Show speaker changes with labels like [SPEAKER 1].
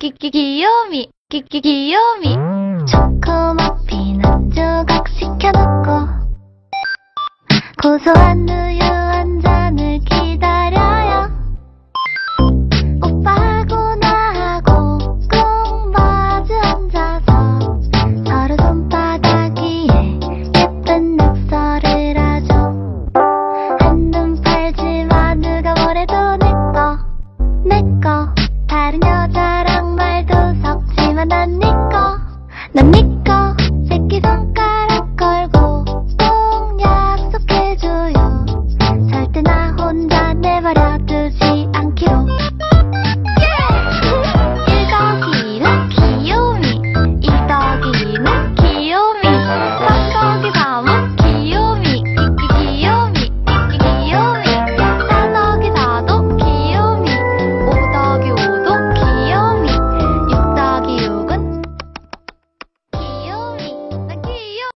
[SPEAKER 1] 끼끼 귀요미 끼끼 귀요미.
[SPEAKER 2] 초코머핀 한 조각 시켜놓고 고소한 눈